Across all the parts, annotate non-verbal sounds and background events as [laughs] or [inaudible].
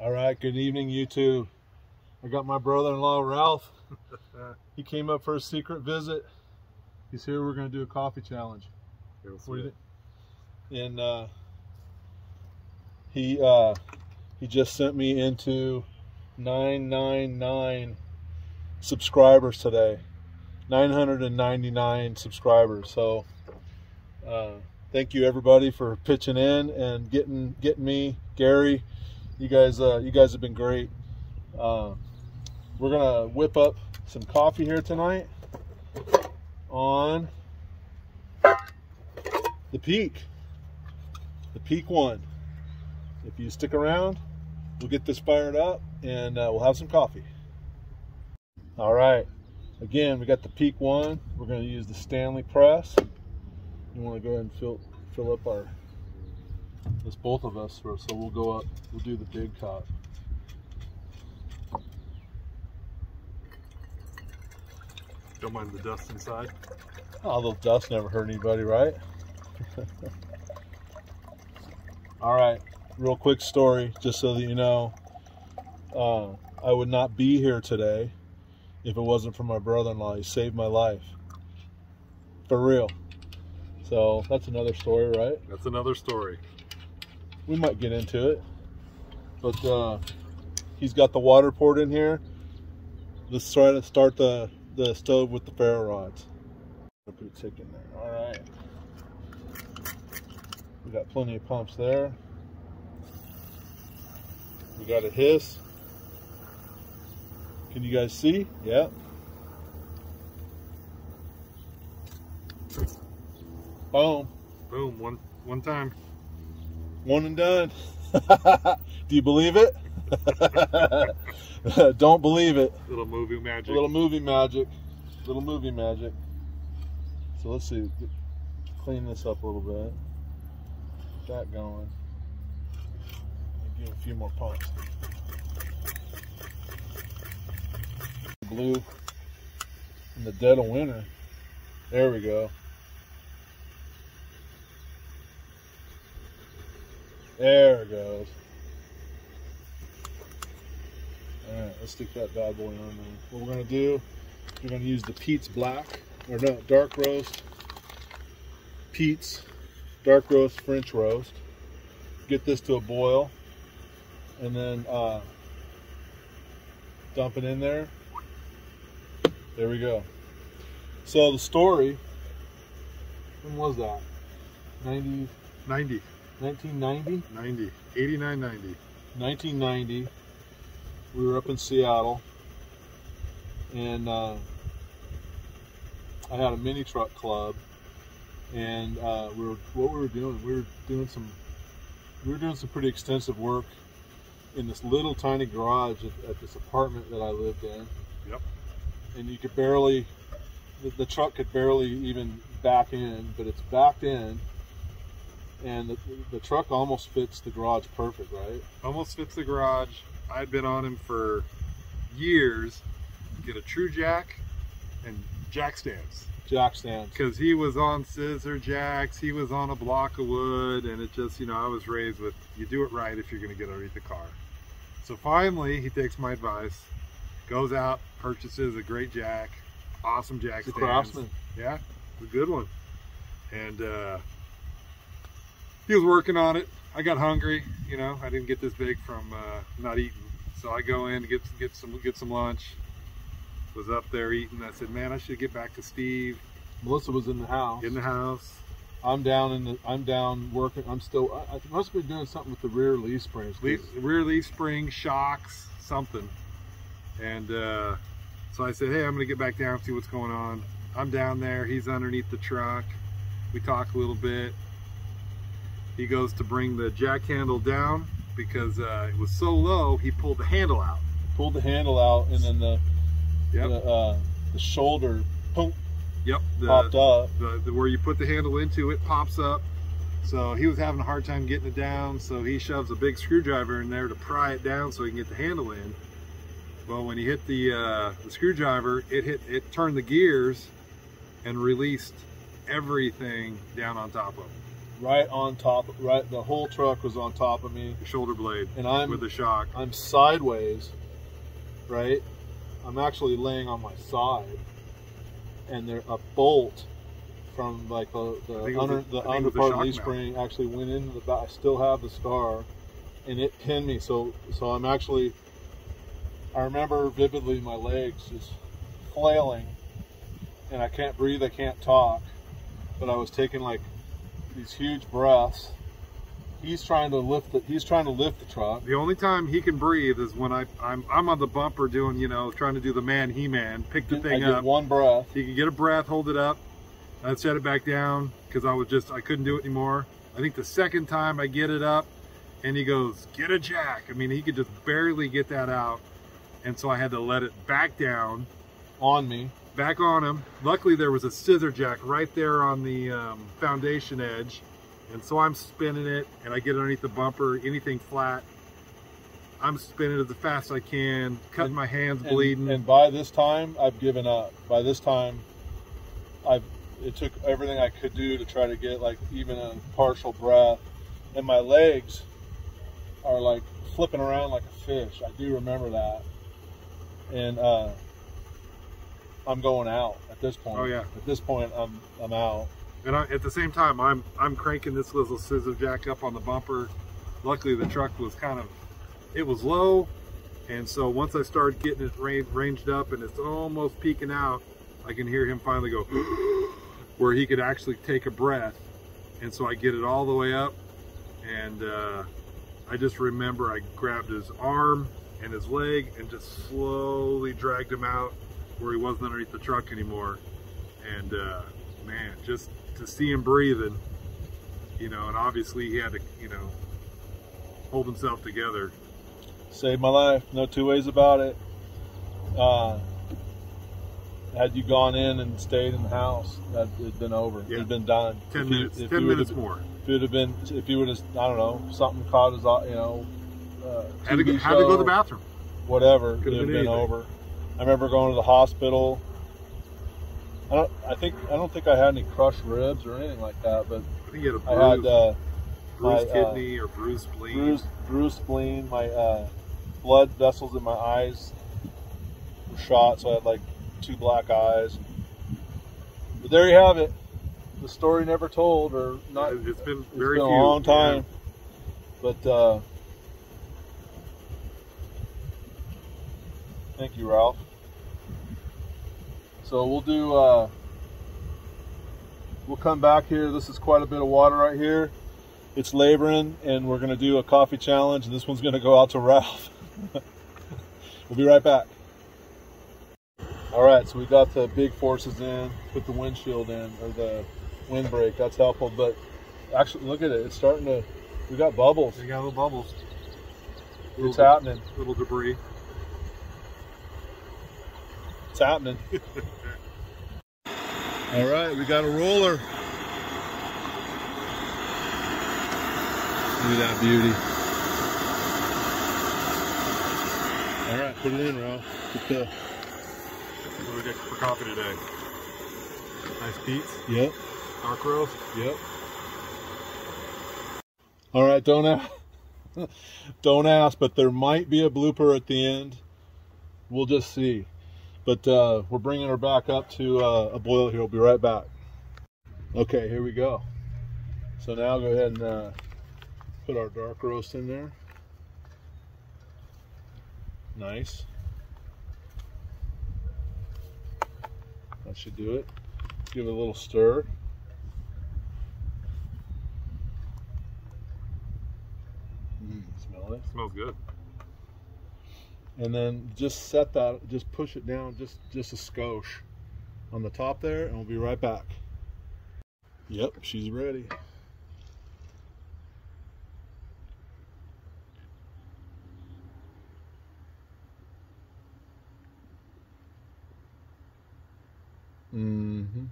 All right, good evening, YouTube. I got my brother-in-law, Ralph. [laughs] he came up for a secret visit. He's here, we're gonna do a coffee challenge. What do you think? And uh, he uh, he just sent me into 999 subscribers today. 999 subscribers. So uh, thank you everybody for pitching in and getting getting me, Gary. You guys, uh, you guys have been great. Uh, we're gonna whip up some coffee here tonight on the Peak, the Peak One. If you stick around, we'll get this fired up and uh, we'll have some coffee. All right. Again, we got the Peak One. We're going to use the Stanley press. You want to go ahead and fill fill up our this both of us so we'll go up. We'll do the big cut. Don't mind the dust inside. Oh, the dust never hurt anybody, right? [laughs] All right, real quick story, just so that you know. Uh, I would not be here today if it wasn't for my brother-in-law. He saved my life. For real. So that's another story, right? That's another story. We might get into it. But uh, he's got the water poured in here. Let's try to start the, the stove with the ferro rods. I'll Put a tick in there. All right. We got plenty of pumps there. We got a hiss. Can you guys see? Yeah. Boom. Boom, one one time. One and done. [laughs] Do you believe it? [laughs] Don't believe it. Little movie magic. Little movie magic. Little movie magic. So let's see. Clean this up a little bit. Get that going. Give a few more pumps. Blue in the dead of winter. There we go. There it goes. Alright, let's stick that bad boy on there. What we're to do, we're to use the Peet's Black, or no, Dark Roast. Peet's Dark Roast French Roast. Get this to a boil. And then uh, dump it in there. There we go. So the story, when was that? 90, 90. 1990? 90. 89, 90. 1990, we were up in Seattle, and uh, I had a mini truck club, and uh, we were what we were doing. We were doing some we were doing some pretty extensive work in this little tiny garage at, at this apartment that I lived in. Yep. And you could barely the, the truck could barely even back in, but it's backed in and the, the truck almost fits the garage perfect, right? Almost fits the garage. I'd been on him for years. Get a true jack and jack stands. Jack stands. Because he was on scissor jacks, he was on a block of wood, and it just, you know, I was raised with you do it right if you're going to get underneath the car. So finally, he takes my advice, goes out, purchases a great jack, awesome jack stands. craftsman. Yeah, it's a good one. And uh, he was working on it. I got hungry, you know. I didn't get this big from uh, not eating, so I go in to get get some get some lunch. Was up there eating. I said, "Man, I should get back to Steve Melissa was in the house. in the house." I'm down in the. I'm down working. I'm still. I, I must be doing something with the rear leaf springs. Leaf, rear leaf spring shocks, something. And uh, so I said, "Hey, I'm gonna get back down and see what's going on." I'm down there. He's underneath the truck. We talk a little bit. He goes to bring the jack handle down because uh, it was so low. He pulled the handle out. Pulled the handle out, and then the Yep. the, uh, the shoulder boom, Yep. The, popped up. the, the where you put the handle into it pops up. So he was having a hard time getting it down. So he shoves a big screwdriver in there to pry it down so he can get the handle in. Well, when he hit the, uh, the screwdriver, it hit it turned the gears and released everything down on top of him. Right on top. Right, the whole truck was on top of me, shoulder blade and I'm with the shock. I'm sideways, right? I'm actually laying on my side, and there a bolt from like the, the I think it was under the it under part of the leaf spring actually went into the back. I still have the scar, and it pinned me. So so I'm actually. I remember vividly my legs just flailing, and I can't breathe. I can't talk, but I was taking like these huge breaths. He's trying to lift the, he's trying to lift the truck. The only time he can breathe is when I, I'm I'm on the bumper doing, you know, trying to do the man he man, pick the I thing up. one breath. He can get a breath, hold it up. I'd set it back down because I was just I couldn't do it anymore. I think the second time I get it up, and he goes, "Get a jack." I mean, he could just barely get that out, and so I had to let it back down, on me. Back on him. Luckily, there was a scissor jack right there on the um, foundation edge, and so I'm spinning it, and I get underneath the bumper. Anything flat, I'm spinning it as fast as I can, cutting And- my hands And, bleeding. and by this time, I've given up. By this time, I've it took everything I could do to try to get like even a partial breath, and my legs are like flipping around like a fish. I do remember that, and uh, I'm going out at this point. Oh, yeah. At this point, I'm I'm out. And I, at the same time, I'm I'm cranking this little scissor jack up on the bumper. Luckily, the truck was kind of it was low, and so once I started getting it range, ranged up and it's almost peeking out, I can hear him finally go [gasps] where he could actually take a breath. And so I get it all the way up, and uh, I just remember I grabbed his arm and his leg and just slowly dragged him out where he wasn't underneath the truck anymore. And uh, man, just to see him breathing, you know, and obviously he had to, you know, hold himself together. Saved my life. No two ways about it. Uh, had you gone in and stayed in the house, that it'd been over. Yeah. It'd been done. Ten If you- minutes, if ten minutes would've- more. If it would have been, if you would have, I don't know, something caught his, eye- you know, uh, Had to, go, had to go to the bathroom. whatever, it Could've would have been been over. I remember going to the hospital. I don't, I think, I don't think I had any crushed ribs or anything like that, but I think he had a I had bruised, uh, bruised my, uh, kidney or bruised spleen. bruised, bruised spleen. My uh, blood vessels in my eyes were shot, so I had like two black eyes. But there you have it. The story never told, or not. It- it's been It's very been a few. long yeah. time. But uh, thank you, Ralph. So we'll do. Uh, we'll come back here. This is quite a bit of water right here. It's laboring, and we're going to do a coffee challenge, and this one's going to go out to Ralph. [laughs] we'll be right back. All right, so we got the big forces in, put the windshield in, or the windbreak. That's helpful, but actually, look at it. It's starting to. We got bubbles. We got little bubbles, It's happening. little debris. It's happening. [laughs] All right, we got a roller. Look at that beauty. All right, put it in, Ralph. Get the, What do we get for coffee today? Nice Peet's, yep, dark roast. yep. All right, don't ask. [laughs] don't ask, but there might be a blooper at the end. We'll just see. But uh, we're bringing her back up to uh, a boil here. We'll be right back. Okay, here we go. So now go ahead and uh, put our dark roast in there. Nice. That should do it. Give it a little stir. Mm, smell it. Smells good. And then just set that just push it down just just a skosh on the top there and we'll be right back. Yep she's ready. Mm-hmm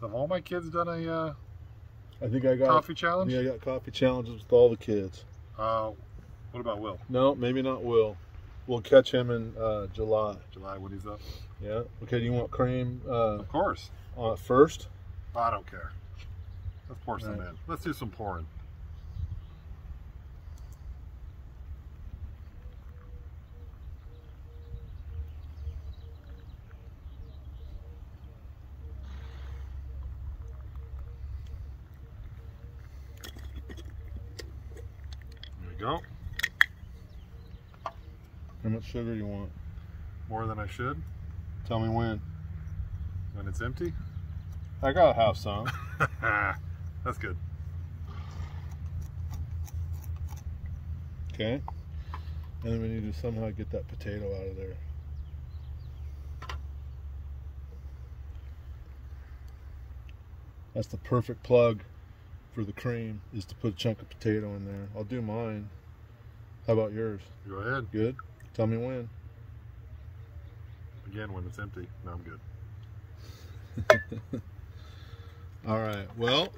So have all my kids done a uh, I think I got Coffee challenge? Yeah, I got coffee challenges with all the kids. Uh, what about Will? No, maybe not Will. We'll catch him in uh, July. July when he's up? Yeah. Okay. Do you want cream uh, Of course. it first? I don't care. Let's pour some Right. in. Let's do some pouring. Go. How much sugar do you want? More than I should Tell me when. when it's empty. I gotta have some. [laughs] That's good. Okay. And then we need to somehow get that potato out of there. That's the perfect plug for the cream is to put a chunk of potato in there. I'll do mine. How about yours? Go ahead. Good? Tell me when. Again, when it's empty. No, I'm good. [laughs] All right. Well,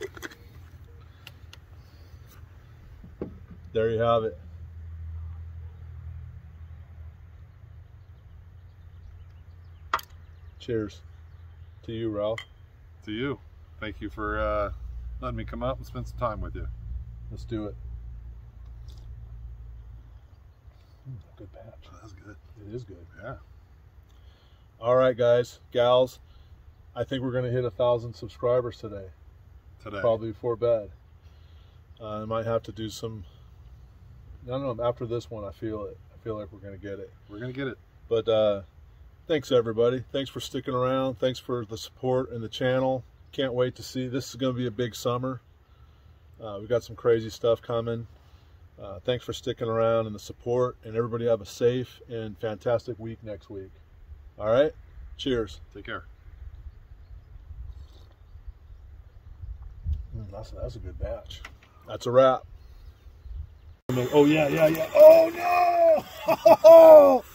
there you have it. Cheers to you, Ralph. To you. Thank you for uh, letting me come up and spend some time with you. Let's do it. Mm, good batch. That's good. It is good. Yeah. All right, guys, gals. I think we're going to hit a thousand subscribers today. Today. probably before bed. Uh, I might have to do some. I don't know. After this one, I feel it. I feel like we're gonna get it. We're gonna get it. But uh, thanks everybody. Thanks for sticking around. Thanks for the support and the channel. Can't wait to see. This is gonna be a big summer. Uh, we got some crazy stuff coming. Uh, thanks for sticking around and the support. And everybody have a safe and fantastic week next week. All right. Cheers. Take care. Mm, that's, that's a good batch. That's a wrap. Oh, yeah, yeah, yeah. Oh, no! [laughs]